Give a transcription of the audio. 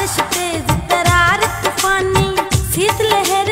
बारिश तेज तरार तूफानी शीतलहर